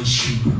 antiga.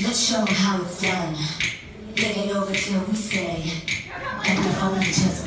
Let's show 'em how it's done. Get it over till we say that we've only just